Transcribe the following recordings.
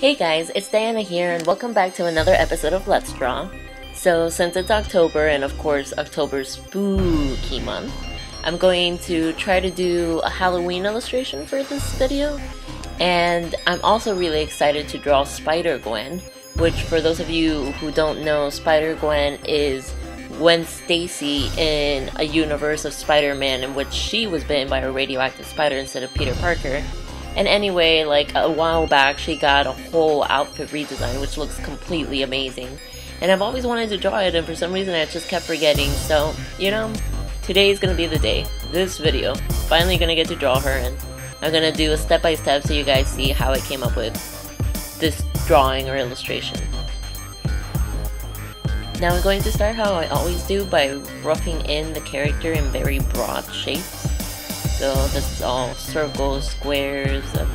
Hey guys, it's Diana here and welcome back to another episode of Let's Draw. So since it's October and of course October's spooky month, I'm going to try to do a Halloween illustration for this video. And I'm also really excited to draw Spider-Gwen, which for those of you who don't know, Spider-Gwen is Gwen Stacy in a universe of Spider-Man in which she was bitten by a radioactive spider instead of Peter Parker. And anyway, like a while back, she got a whole outfit redesign, which looks completely amazing. And I've always wanted to draw it, and for some reason I just kept forgetting. So, you know, today is gonna be the day. This video, finally gonna get to draw her, and I'm gonna do a step by step so you guys see how I came up with this drawing or illustration. Now I'm going to start how I always do by roughing in the character in very broad shapes. So this is all circles, squares, and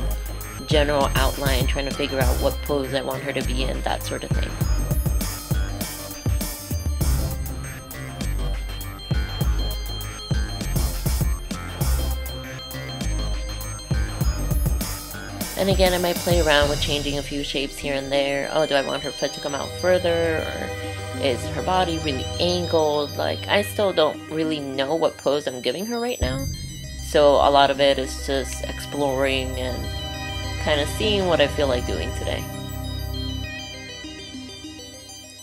general outline, trying to figure out what pose I want her to be in, that sort of thing. And again, I might play around with changing a few shapes here and there. Oh, do I want her foot to come out further? Or is her body really angled? Like, I still don't really know what pose I'm giving her right now. So a lot of it is just exploring and kind of seeing what I feel like doing today.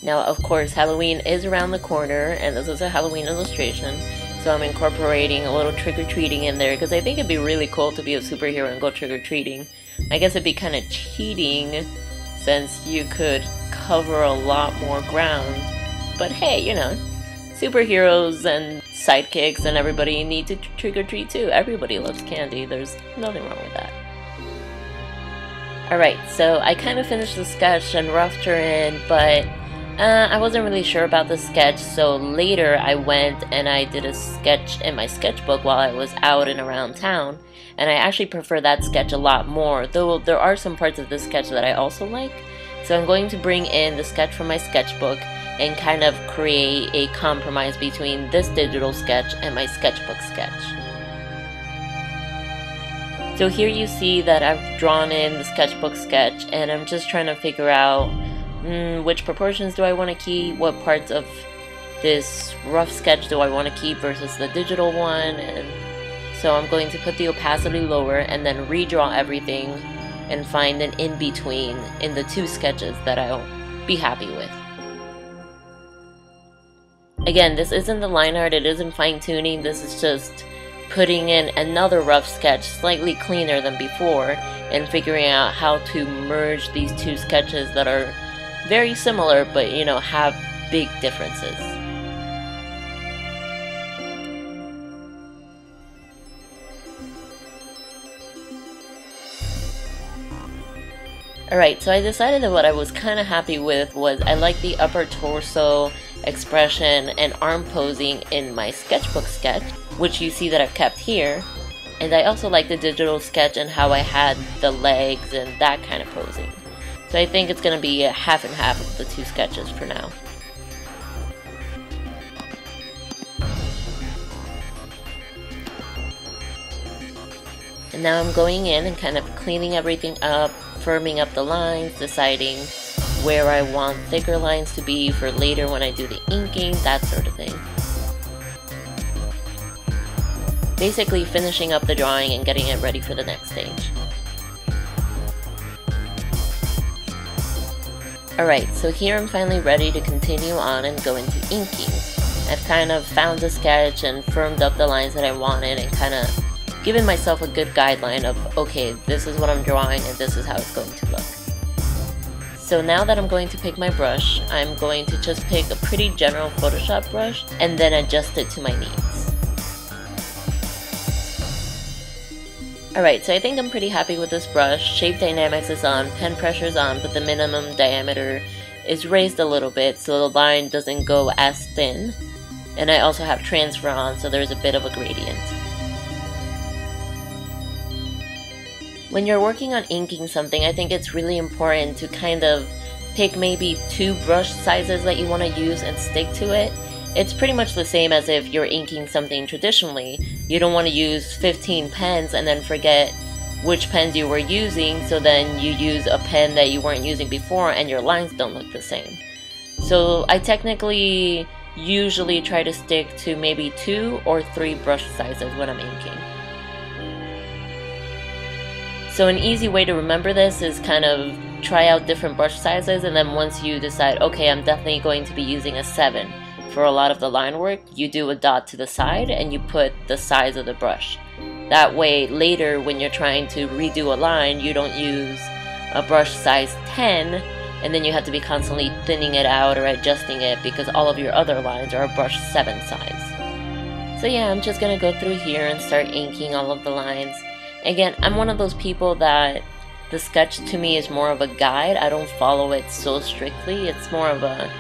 Now, of course, Halloween is around the corner, and this is a Halloween illustration, so I'm incorporating a little trick-or-treating in there, because I think it'd be really cool to be a superhero and go trick-or-treating. I guess it'd be kind of cheating, since you could cover a lot more ground. But hey, you know, superheroes and sidekicks and everybody need to trick or treat too. Everybody loves candy. There's nothing wrong with that. Alright, so I kind of finished the sketch and roughed her in, but uh, I wasn't really sure about the sketch, so later I went and I did a sketch in my sketchbook while I was out and around town, and I actually prefer that sketch a lot more, though there are some parts of this sketch that I also like. So I'm going to bring in the sketch from my sketchbook and kind of create a compromise between this digital sketch and my sketchbook sketch. So here you see that I've drawn in the sketchbook sketch and I'm just trying to figure out mm, which proportions do I want to keep, what parts of this rough sketch do I want to keep versus the digital one and so I'm going to put the opacity lower and then redraw everything and find an in-between in the two sketches that I'll be happy with. Again, this isn't the line art, it isn't fine tuning, this is just putting in another rough sketch slightly cleaner than before and figuring out how to merge these two sketches that are very similar but you know have big differences. Alright, so I decided that what I was kind of happy with was I like the upper torso expression, and arm posing in my sketchbook sketch, which you see that I've kept here. And I also like the digital sketch and how I had the legs and that kind of posing. So I think it's going to be a half and half of the two sketches for now. And now I'm going in and kind of cleaning everything up, firming up the lines, deciding where I want thicker lines to be for later when I do the inking, that sort of thing. Basically finishing up the drawing and getting it ready for the next stage. Alright, so here I'm finally ready to continue on and go into inking. I've kind of found the sketch and firmed up the lines that I wanted and kind of given myself a good guideline of, okay, this is what I'm drawing and this is how it's going to look. So now that I'm going to pick my brush, I'm going to just pick a pretty general Photoshop brush and then adjust it to my needs. Alright, so I think I'm pretty happy with this brush. Shape dynamics is on, pen pressure is on, but the minimum diameter is raised a little bit so the line doesn't go as thin. And I also have transfer on, so there's a bit of a gradient. When you're working on inking something, I think it's really important to kind of pick maybe two brush sizes that you want to use and stick to it. It's pretty much the same as if you're inking something traditionally. You don't want to use 15 pens and then forget which pens you were using so then you use a pen that you weren't using before and your lines don't look the same. So I technically usually try to stick to maybe two or three brush sizes when I'm inking. So an easy way to remember this is kind of try out different brush sizes and then once you decide, okay, I'm definitely going to be using a 7 for a lot of the line work, you do a dot to the side and you put the size of the brush. That way later when you're trying to redo a line, you don't use a brush size 10 and then you have to be constantly thinning it out or adjusting it because all of your other lines are a brush 7 size. So yeah, I'm just gonna go through here and start inking all of the lines. Again, I'm one of those people that the sketch to me is more of a guide. I don't follow it so strictly. It's more of a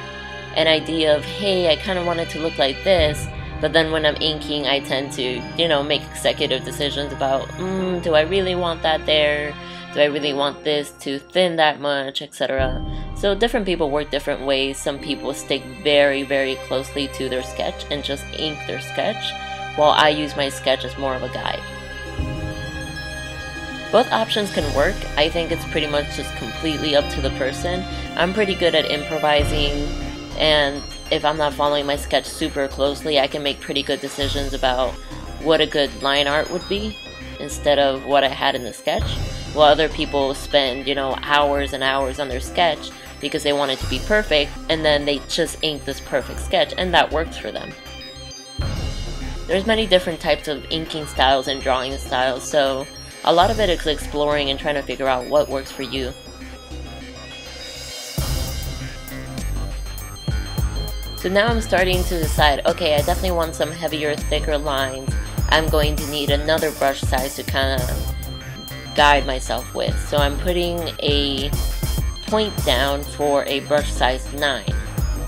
an idea of, hey, I kind of want it to look like this, but then when I'm inking, I tend to, you know, make executive decisions about, mm, do I really want that there? Do I really want this to thin that much, etc. So different people work different ways. Some people stick very, very closely to their sketch and just ink their sketch, while I use my sketch as more of a guide. Both options can work. I think it's pretty much just completely up to the person. I'm pretty good at improvising, and if I'm not following my sketch super closely, I can make pretty good decisions about what a good line art would be instead of what I had in the sketch. While other people spend, you know, hours and hours on their sketch because they want it to be perfect, and then they just ink this perfect sketch, and that works for them. There's many different types of inking styles and drawing styles, so a lot of it is exploring and trying to figure out what works for you. So now I'm starting to decide, okay, I definitely want some heavier, thicker lines. I'm going to need another brush size to kind of guide myself with. So I'm putting a point down for a brush size 9.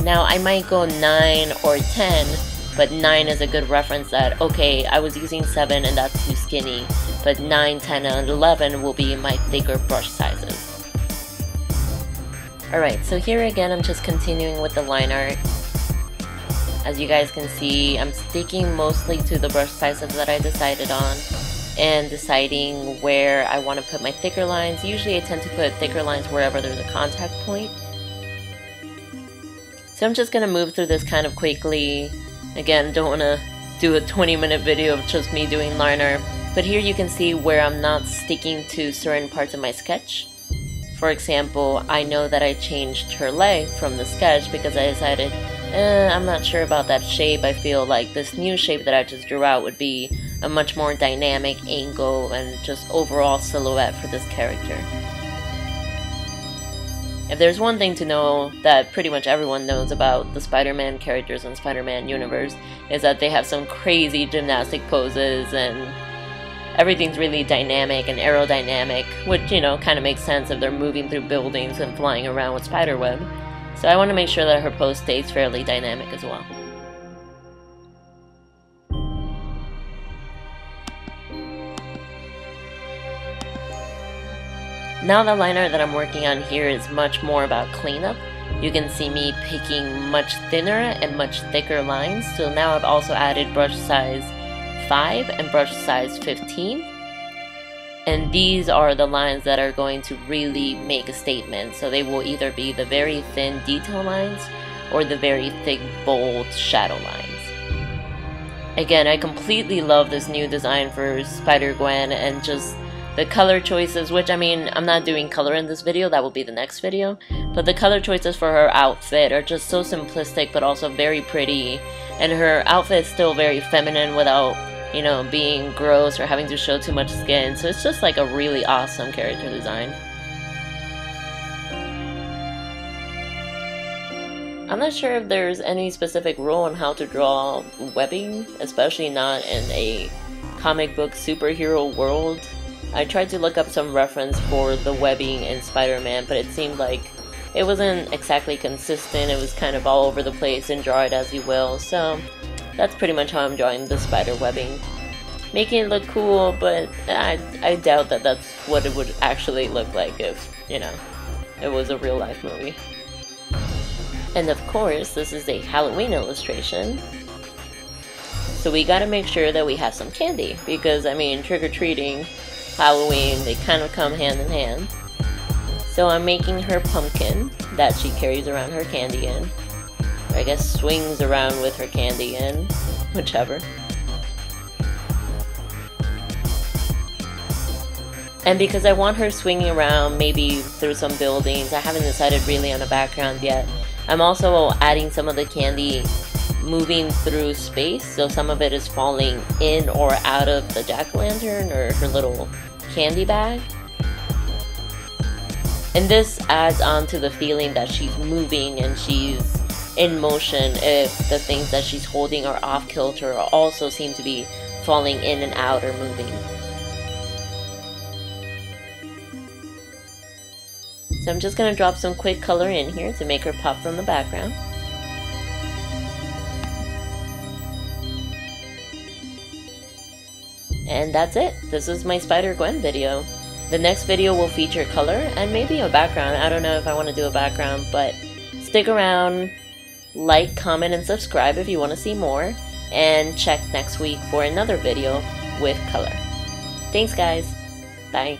Now I might go 9 or 10, but 9 is a good reference that, okay, I was using 7 and that's too skinny, but 9, 10, and 11 will be my thicker brush sizes. Alright, so here again I'm just continuing with the line art. As you guys can see, I'm sticking mostly to the brush sizes that I decided on and deciding where I want to put my thicker lines. Usually I tend to put thicker lines wherever there's a contact point. So I'm just going to move through this kind of quickly. Again, don't want to do a 20 minute video of just me doing line art. But here you can see where I'm not sticking to certain parts of my sketch. For example, I know that I changed her leg from the sketch because I decided, eh, I'm not sure about that shape. I feel like this new shape that I just drew out would be a much more dynamic angle and just overall silhouette for this character. If there's one thing to know that pretty much everyone knows about the Spider-Man characters in Spider-Man universe is that they have some crazy gymnastic poses and everything's really dynamic and aerodynamic, which, you know, kind of makes sense if they're moving through buildings and flying around with spiderweb. So I want to make sure that her pose stays fairly dynamic as well. Now the liner that I'm working on here is much more about cleanup. You can see me picking much thinner and much thicker lines, so now I've also added brush size 5 and brush size 15. And these are the lines that are going to really make a statement. So they will either be the very thin detail lines or the very thick, bold shadow lines. Again, I completely love this new design for Spider-Gwen and just the color choices, which I mean, I'm not doing color in this video, that will be the next video, but the color choices for her outfit are just so simplistic but also very pretty, and her outfit is still very feminine without you know, being gross or having to show too much skin. So it's just like a really awesome character design. I'm not sure if there's any specific rule on how to draw webbing, especially not in a comic book superhero world. I tried to look up some reference for the webbing in Spider-Man, but it seemed like it wasn't exactly consistent. It was kind of all over the place and draw it as you will. So that's pretty much how I'm drawing the spider webbing. Making it look cool, but I, I doubt that that's what it would actually look like if, you know, it was a real life movie. And of course, this is a Halloween illustration. So we gotta make sure that we have some candy, because I mean, trick-or-treating, Halloween, they kind of come hand in hand. So I'm making her pumpkin that she carries around her candy in. I guess swings around with her candy in, whichever. And because I want her swinging around maybe through some buildings, I haven't decided really on a background yet. I'm also adding some of the candy moving through space, so some of it is falling in or out of the jack-o'-lantern or her little candy bag. And this adds on to the feeling that she's moving and she's in motion if the things that she's holding are off kilter or also seem to be falling in and out or moving. So I'm just going to drop some quick color in here to make her pop from the background. And that's it. This is my Spider-Gwen video. The next video will feature color and maybe a background. I don't know if I want to do a background, but stick around, like, comment, and subscribe if you want to see more, and check next week for another video with color. Thanks guys. Bye.